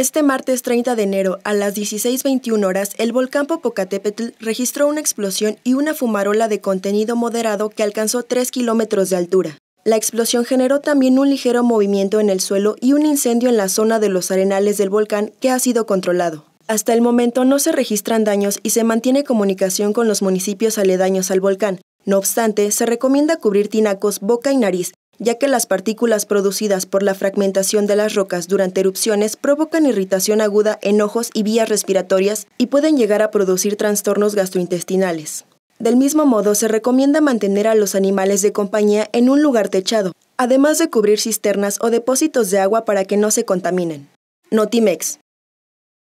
Este martes 30 de enero a las 16.21 horas, el volcán Popocatépetl registró una explosión y una fumarola de contenido moderado que alcanzó 3 kilómetros de altura. La explosión generó también un ligero movimiento en el suelo y un incendio en la zona de los arenales del volcán que ha sido controlado. Hasta el momento no se registran daños y se mantiene comunicación con los municipios aledaños al volcán. No obstante, se recomienda cubrir tinacos, boca y nariz, ya que las partículas producidas por la fragmentación de las rocas durante erupciones provocan irritación aguda en ojos y vías respiratorias y pueden llegar a producir trastornos gastrointestinales. Del mismo modo, se recomienda mantener a los animales de compañía en un lugar techado, además de cubrir cisternas o depósitos de agua para que no se contaminen. Notimex.